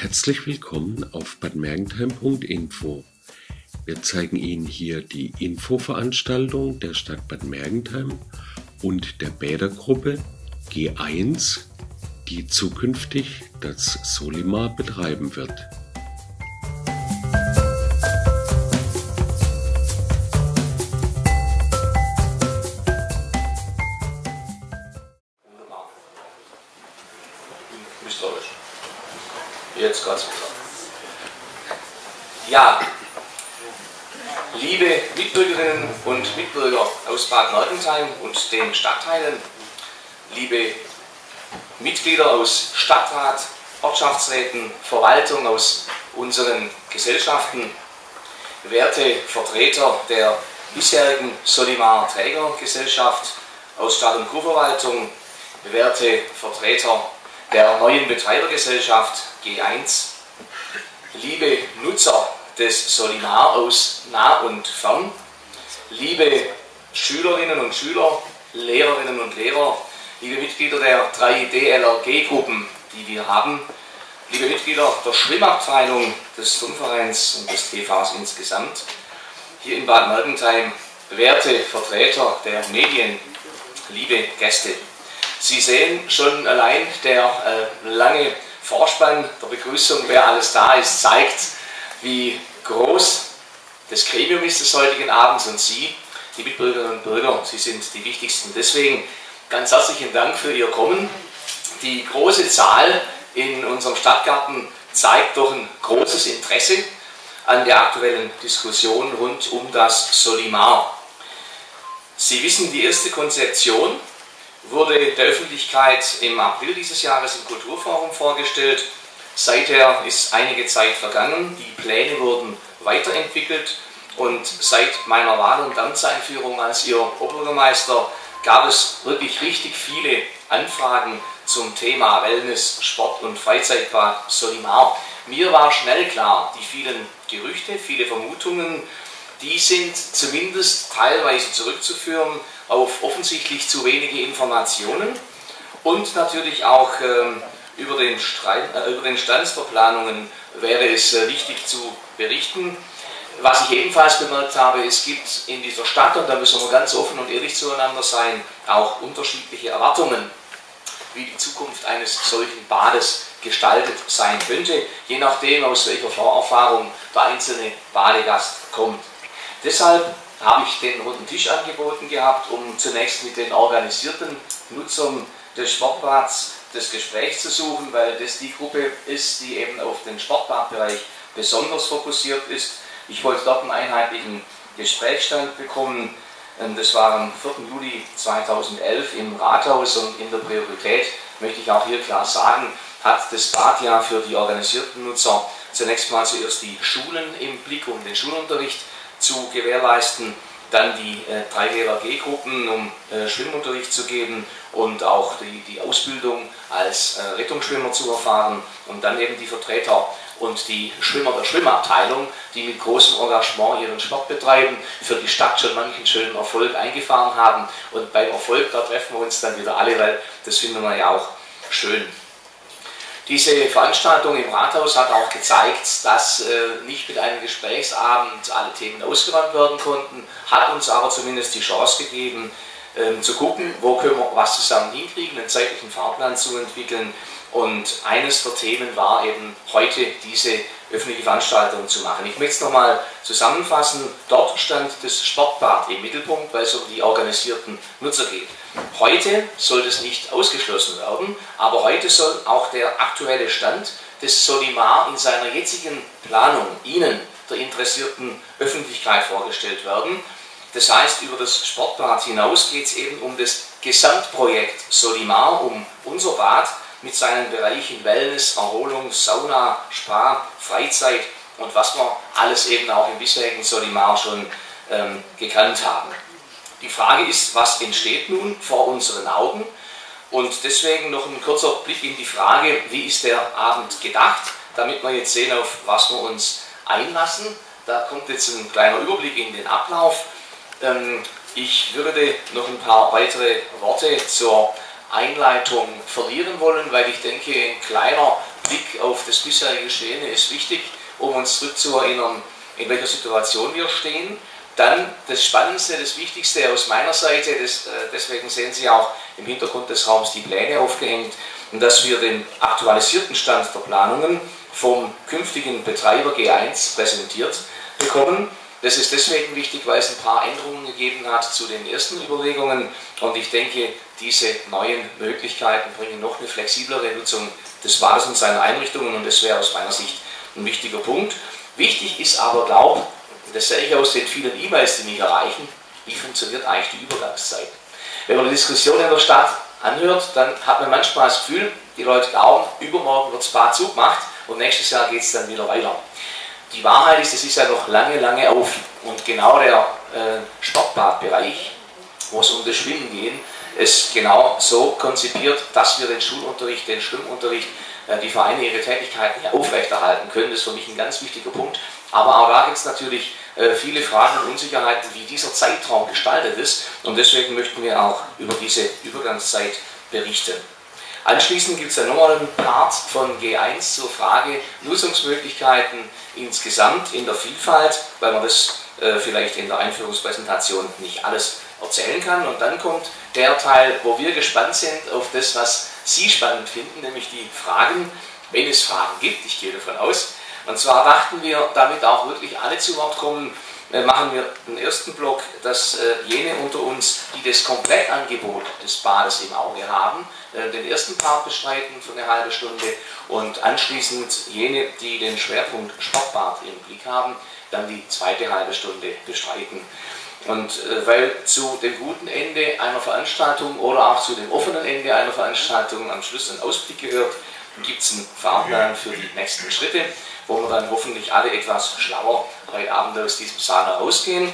Herzlich willkommen auf badmergentheim.info. Wir zeigen Ihnen hier die Infoveranstaltung der Stadt Bad Mergentheim und der Bädergruppe G1, die zukünftig das Solimar betreiben wird. Jetzt ganz klar. Ja, liebe Mitbürgerinnen und Mitbürger aus Bad Mergentheim und den Stadtteilen, liebe Mitglieder aus Stadtrat, Ortschaftsräten, Verwaltung, aus unseren Gesellschaften, werte Vertreter der bisherigen Solimar Trägergesellschaft aus Stadt- und Kurverwaltung, werte Vertreter der neuen Betreibergesellschaft G1, liebe Nutzer des Solimar aus nah und fern, liebe Schülerinnen und Schüler, Lehrerinnen und Lehrer, liebe Mitglieder der drei DLRG-Gruppen, die wir haben, liebe Mitglieder der Schwimmabteilung des Turnvereins und des TVs insgesamt, hier in Bad Mergentheim, werte Vertreter der Medien, liebe Gäste. Sie sehen schon allein der äh, lange Vorspann der Begrüßung, wer alles da ist, zeigt, wie groß das Gremium ist des heutigen Abends und Sie, die Mitbürgerinnen und Bürger, Sie sind die wichtigsten. Deswegen ganz herzlichen Dank für Ihr Kommen. Die große Zahl in unserem Stadtgarten zeigt doch ein großes Interesse an der aktuellen Diskussion rund um das Solimar. Sie wissen, die erste Konzeption wurde der Öffentlichkeit im April dieses Jahres im Kulturforum vorgestellt. Seither ist einige Zeit vergangen, die Pläne wurden weiterentwickelt und seit meiner Wahl und Amtseinführung als Ihr Oberbürgermeister gab es wirklich richtig viele Anfragen zum Thema Wellness, Sport und Freizeitbad Solimar. Mir war schnell klar, die vielen Gerüchte, viele Vermutungen, die sind zumindest teilweise zurückzuführen auf offensichtlich zu wenige Informationen und natürlich auch ähm, über, den Streit, äh, über den Stand der Planungen wäre es äh, wichtig zu berichten. Was ich ebenfalls bemerkt habe, es gibt in dieser Stadt, und da müssen wir ganz offen und ehrlich zueinander sein, auch unterschiedliche Erwartungen, wie die Zukunft eines solchen Bades gestaltet sein könnte, je nachdem, aus welcher Vorerfahrung der einzelne Badegast kommt. Deshalb habe ich den runden Tisch angeboten gehabt, um zunächst mit den organisierten Nutzern des Sportbads das Gespräch zu suchen, weil das die Gruppe ist, die eben auf den Sportbadbereich besonders fokussiert ist. Ich wollte dort einen einheitlichen Gesprächsstand bekommen. Das war am 4. Juli 2011 im Rathaus und in der Priorität möchte ich auch hier klar sagen, hat das Bad ja für die organisierten Nutzer zunächst mal zuerst die Schulen im Blick, um den Schulunterricht zu gewährleisten, dann die äh, 3GLAG-Gruppen, um äh, Schwimmunterricht zu geben und auch die, die Ausbildung als äh, Rettungsschwimmer zu erfahren und dann eben die Vertreter und die Schwimmer der Schwimmabteilung, die mit großem Engagement ihren Sport betreiben, für die Stadt schon manchen schönen Erfolg eingefahren haben und beim Erfolg, da treffen wir uns dann wieder alle, weil das finden wir ja auch schön. Diese Veranstaltung im Rathaus hat auch gezeigt, dass äh, nicht mit einem Gesprächsabend alle Themen ausgeräumt werden konnten, hat uns aber zumindest die Chance gegeben, ähm, zu gucken, wo können wir was zusammen hinkriegen, einen zeitlichen Fahrplan zu entwickeln. Und eines der Themen war eben heute diese öffentliche Veranstaltung zu machen. Ich möchte es nochmal zusammenfassen. Dort stand das Sportbad im Mittelpunkt, weil es um die organisierten Nutzer geht. Heute soll das nicht ausgeschlossen werden, aber heute soll auch der aktuelle Stand des Solimar in seiner jetzigen Planung Ihnen, der interessierten Öffentlichkeit, vorgestellt werden. Das heißt, über das Sportbad hinaus geht es eben um das Gesamtprojekt Solimar, um unser Bad mit seinen Bereichen Wellness, Erholung, Sauna, Spa, Freizeit und was wir alles eben auch im bisherigen Solimar schon ähm, gekannt haben. Die Frage ist, was entsteht nun vor unseren Augen? Und deswegen noch ein kurzer Blick in die Frage, wie ist der Abend gedacht, damit wir jetzt sehen, auf was wir uns einlassen. Da kommt jetzt ein kleiner Überblick in den Ablauf. Ähm, ich würde noch ein paar weitere Worte zur Einleitung verlieren wollen, weil ich denke, ein kleiner Blick auf das bisherige Geschehen ist wichtig, um uns zurückzuerinnern, in welcher Situation wir stehen. Dann das Spannendste, das Wichtigste aus meiner Seite, das, äh, deswegen sehen Sie auch im Hintergrund des Raums die Pläne aufgehängt, dass wir den aktualisierten Stand der Planungen vom künftigen Betreiber G1 präsentiert bekommen. Das ist deswegen wichtig, weil es ein paar Änderungen gegeben hat zu den ersten Überlegungen und ich denke, diese neuen Möglichkeiten bringen noch eine flexiblere Nutzung des Bades und seiner Einrichtungen und das wäre aus meiner Sicht ein wichtiger Punkt. Wichtig ist aber, glaube das sehe ich aus den vielen E-Mails, die mich erreichen, wie funktioniert eigentlich die Übergangszeit. Wenn man die Diskussion in der Stadt anhört, dann hat man manchmal das Gefühl, die Leute glauben, übermorgen wird Bad zugemacht und nächstes Jahr geht es dann wieder weiter. Die Wahrheit ist, es ist ja noch lange, lange auf. Und genau der äh, Sportbadbereich, wo es um das Schwimmen geht, ist genau so konzipiert, dass wir den Schulunterricht, den Schwimmunterricht, äh, die Vereine ihre Tätigkeiten hier aufrechterhalten können. Das ist für mich ein ganz wichtiger Punkt. Aber auch da gibt es natürlich äh, viele Fragen und Unsicherheiten, wie dieser Zeitraum gestaltet ist. Und deswegen möchten wir auch über diese Übergangszeit berichten. Anschließend gibt es dann nochmal einen Part von G1 zur Frage Nutzungsmöglichkeiten insgesamt in der Vielfalt, weil man das äh, vielleicht in der Einführungspräsentation nicht alles erzählen kann. Und dann kommt der Teil, wo wir gespannt sind auf das, was Sie spannend finden, nämlich die Fragen, wenn es Fragen gibt, ich gehe davon aus. Und zwar dachten wir, damit auch wirklich alle zu Wort kommen, machen wir den ersten Block, dass äh, jene unter uns, die das Komplettangebot des Bades im Auge haben, äh, den ersten Part bestreiten für eine halbe Stunde und anschließend jene, die den Schwerpunkt Sportbad im Blick haben, dann die zweite halbe Stunde bestreiten. Und weil zu dem guten Ende einer Veranstaltung oder auch zu dem offenen Ende einer Veranstaltung am Schluss ein Ausblick gehört, gibt es einen Fahrplan für die nächsten Schritte wo wir dann hoffentlich alle etwas schlauer heute Abend aus diesem Saal herausgehen.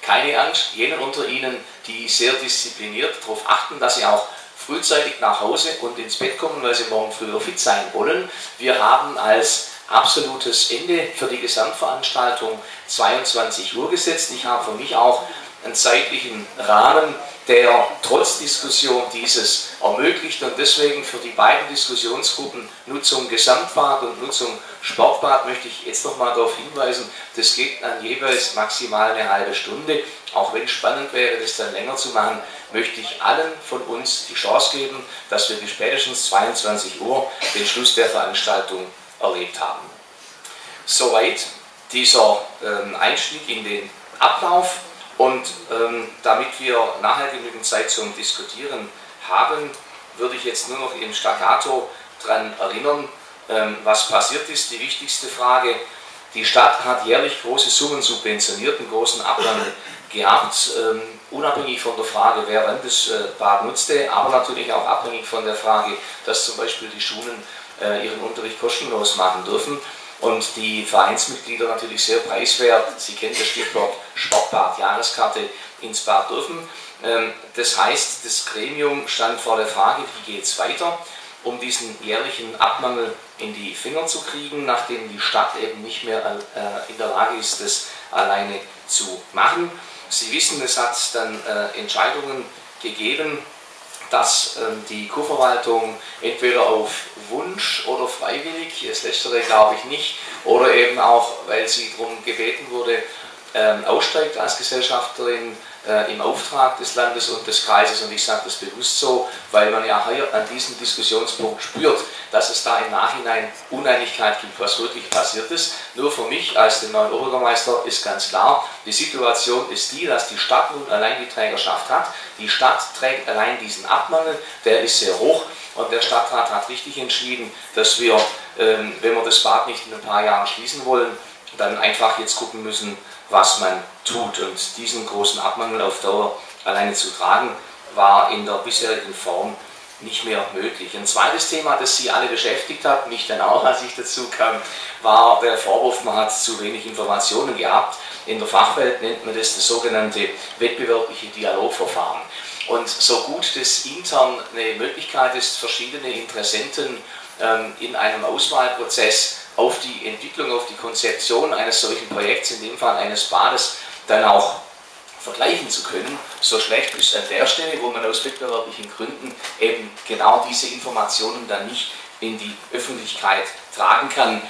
Keine Angst, jene unter Ihnen, die sehr diszipliniert darauf achten, dass sie auch frühzeitig nach Hause und ins Bett kommen, weil sie morgen früher fit sein wollen. Wir haben als absolutes Ende für die Gesamtveranstaltung 22 Uhr gesetzt. Ich habe für mich auch einen zeitlichen Rahmen der trotz Diskussion dieses ermöglicht und deswegen für die beiden Diskussionsgruppen Nutzung Gesamtbad und Nutzung Sportbad möchte ich jetzt nochmal darauf hinweisen, das geht dann jeweils maximal eine halbe Stunde. Auch wenn es spannend wäre, das dann länger zu machen, möchte ich allen von uns die Chance geben, dass wir bis spätestens 22 Uhr den Schluss der Veranstaltung erlebt haben. Soweit dieser ähm, Einstieg in den Ablauf. Und ähm, damit wir nachher genügend Zeit zum Diskutieren haben, würde ich jetzt nur noch im Staccato daran erinnern, ähm, was passiert ist. Die wichtigste Frage, die Stadt hat jährlich große Summen subventioniert, einen großen Abgang gehabt, ähm, unabhängig von der Frage, wer wann das äh, Bad nutzte, aber natürlich auch abhängig von der Frage, dass zum Beispiel die Schulen äh, ihren Unterricht kostenlos machen dürfen und die Vereinsmitglieder natürlich sehr preiswert, Sie kennen das Stichwort Sportbad, Jahreskarte ins Bad dürfen. Ähm, das heißt, das Gremium stand vor der Frage, wie geht es weiter, um diesen jährlichen Abmangel in die Finger zu kriegen, nachdem die Stadt eben nicht mehr äh, in der Lage ist, das alleine zu machen. Sie wissen, es hat dann äh, Entscheidungen gegeben, dass ähm, die Kurverwaltung entweder auf Wunsch oder freiwillig, das letztere glaube ich nicht, oder eben auch, weil sie darum gebeten wurde, ähm, aussteigt als Gesellschafterin äh, im Auftrag des Landes und des Kreises. Und ich sage das bewusst so, weil man ja hier an diesem Diskussionspunkt spürt, dass es da im Nachhinein Uneinigkeit gibt, was wirklich passiert ist. Nur für mich als den neuen Oberbürgermeister ist ganz klar, die Situation ist die, dass die Stadt nun allein die Trägerschaft hat. Die Stadt trägt allein diesen Abmangel, der ist sehr hoch. Und der Stadtrat hat richtig entschieden, dass wir, ähm, wenn wir das Bad nicht in ein paar Jahren schließen wollen, dann einfach jetzt gucken müssen, was man tut. Und diesen großen Abmangel auf Dauer alleine zu tragen, war in der bisherigen Form nicht mehr möglich. Ein zweites Thema, das Sie alle beschäftigt hat, mich dann auch, als ich dazu kam, war der Vorwurf, man hat zu wenig Informationen gehabt. In der Fachwelt nennt man das das sogenannte wettbewerbliche Dialogverfahren. Und so gut das intern eine Möglichkeit ist, verschiedene Interessenten ähm, in einem Auswahlprozess auf die Entwicklung, auf die Konzeption eines solchen Projekts, in dem Fall eines Bades, dann auch vergleichen zu können. So schlecht ist an der Stelle, wo man aus wettbewerblichen Gründen eben genau diese Informationen dann nicht in die Öffentlichkeit tragen kann.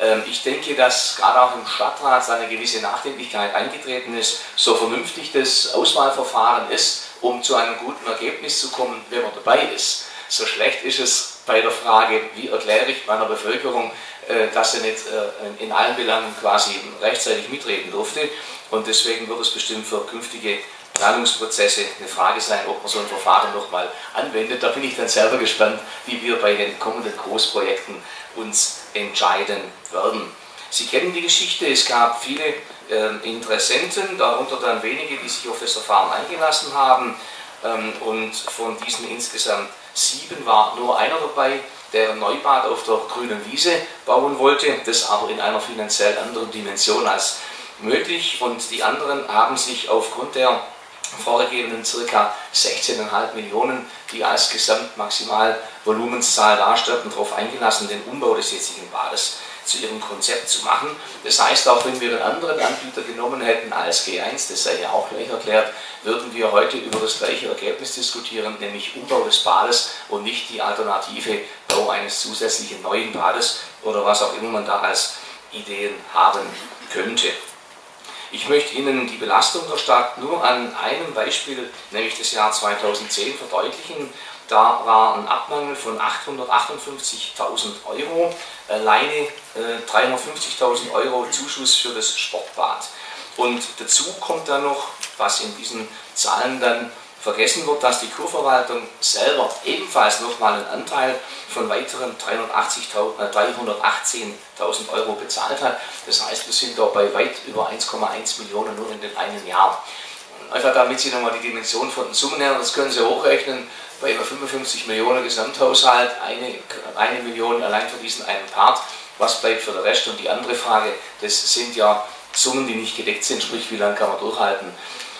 Ähm, ich denke, dass gerade auch im Stadtrat eine gewisse Nachdenklichkeit eingetreten ist, so vernünftig das Auswahlverfahren ist, um zu einem guten Ergebnis zu kommen, wenn man dabei ist. So schlecht ist es bei der Frage, wie erkläre ich meiner Bevölkerung, äh, dass sie nicht äh, in allen Belangen quasi rechtzeitig mitreden durfte. Und deswegen wird es bestimmt für künftige Planungsprozesse eine Frage sein, ob man so ein Verfahren nochmal anwendet. Da bin ich dann selber gespannt, wie wir bei den kommenden Großprojekten uns entscheiden werden. Sie kennen die Geschichte, es gab viele äh, Interessenten, darunter dann wenige, die sich auf das Verfahren eingelassen haben. Ähm, und von diesen insgesamt sieben war nur einer dabei, der ein Neubad auf der grünen Wiese bauen wollte, das aber in einer finanziell anderen Dimension als möglich. Und die anderen haben sich aufgrund der vorgegebenen ca. 16,5 Millionen, die als Gesamtmaximalvolumenszahl darstellten, darauf eingelassen, den Umbau des jetzigen Bades zu ihrem Konzept zu machen. Das heißt, auch wenn wir einen anderen Anbieter genommen hätten als G1, das sei ja auch gleich erklärt, würden wir heute über das gleiche Ergebnis diskutieren, nämlich Umbau des Bades und nicht die alternative Bau eines zusätzlichen neuen Bades oder was auch immer man da als Ideen haben könnte. Ich möchte Ihnen die Belastung der Stadt nur an einem Beispiel, nämlich das Jahr 2010, verdeutlichen. Da war ein Abmangel von 858.000 Euro, alleine äh, 350.000 Euro Zuschuss für das Sportbad. Und dazu kommt dann noch, was in diesen Zahlen dann vergessen wird, dass die Kurverwaltung selber ebenfalls nochmal einen Anteil von weiteren 318.000 äh, Euro bezahlt hat. Das heißt, wir sind da bei weit über 1,1 Millionen nur in dem einen Jahr. Einfach damit Sie nochmal die Dimension von den Summen her, das können Sie hochrechnen, bei über 55 Millionen Gesamthaushalt, eine, eine Million allein für diesen einen Part. Was bleibt für den Rest? Und die andere Frage, das sind ja Summen, die nicht gedeckt sind, sprich, wie lange kann man durchhalten?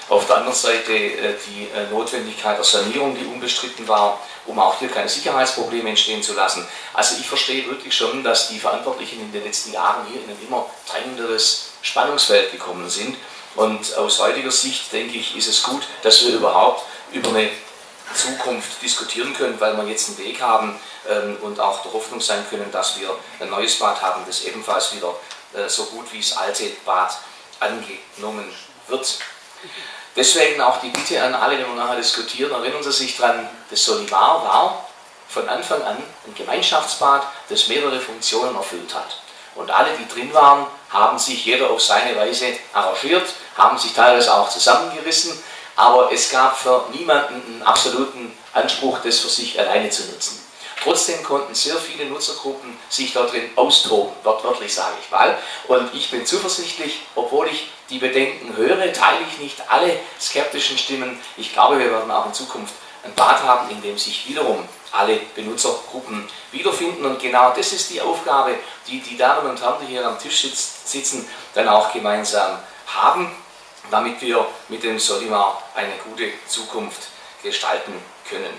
Auf der anderen Seite äh, die äh, Notwendigkeit der Sanierung, die unbestritten war, um auch hier keine Sicherheitsprobleme entstehen zu lassen. Also ich verstehe wirklich schon, dass die Verantwortlichen in den letzten Jahren hier in ein immer drängenderes Spannungsfeld gekommen sind. Und aus heutiger Sicht, denke ich, ist es gut, dass wir überhaupt über eine Zukunft diskutieren können, weil wir jetzt einen Weg haben ähm, und auch der Hoffnung sein können, dass wir ein neues Bad haben, das ebenfalls wieder äh, so gut wie das alte Bad angenommen wird. Deswegen auch die Bitte an alle, wenn wir nachher diskutieren, erinnern Sie sich daran, das Solivar war von Anfang an ein Gemeinschaftsbad, das mehrere Funktionen erfüllt hat. Und alle, die drin waren, haben sich jeder auf seine Weise arrangiert, haben sich teilweise auch zusammengerissen, aber es gab für niemanden einen absoluten Anspruch, das für sich alleine zu nutzen. Trotzdem konnten sehr viele Nutzergruppen sich dort drin austoben, wortwörtlich sage ich mal. Und ich bin zuversichtlich, obwohl ich die Bedenken höre, teile ich nicht alle skeptischen Stimmen. Ich glaube, wir werden auch in Zukunft ein Bad haben, in dem sich wiederum alle Benutzergruppen wiederfinden. Und genau das ist die Aufgabe, die die Damen und Herren, die hier am Tisch sitzen, dann auch gemeinsam haben, damit wir mit dem Solimar eine gute Zukunft gestalten können.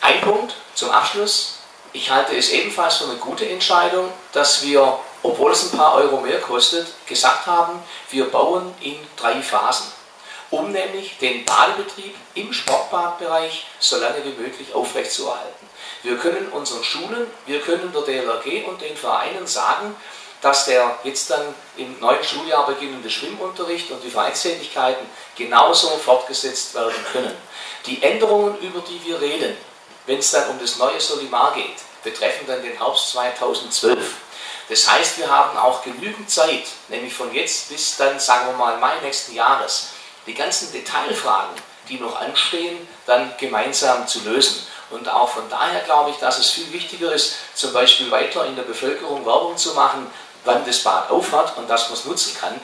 Ein Punkt zum Abschluss. Ich halte es ebenfalls für eine gute Entscheidung, dass wir, obwohl es ein paar Euro mehr kostet, gesagt haben, wir bauen in drei Phasen, um nämlich den Badebetrieb im Sportbadbereich so lange wie möglich aufrechtzuerhalten. Wir können unseren Schulen, wir können der DLRG und den Vereinen sagen, dass der jetzt dann im neuen Schuljahr beginnende Schwimmunterricht und die Vereinstätigkeiten genauso fortgesetzt werden können. Die Änderungen, über die wir reden, wenn es dann um das neue Solimar geht, betreffen dann den Herbst 2012. Das heißt, wir haben auch genügend Zeit, nämlich von jetzt bis dann, sagen wir mal, Mai nächsten Jahres, die ganzen Detailfragen, die noch anstehen, dann gemeinsam zu lösen. Und auch von daher glaube ich, dass es viel wichtiger ist, zum Beispiel weiter in der Bevölkerung Werbung zu machen, wann das Bad aufhat und dass man es nutzen kann,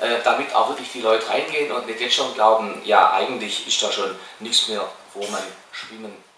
äh, damit auch wirklich die Leute reingehen und nicht jetzt schon glauben, ja, eigentlich ist da schon nichts mehr, wo man schwimmen könnte.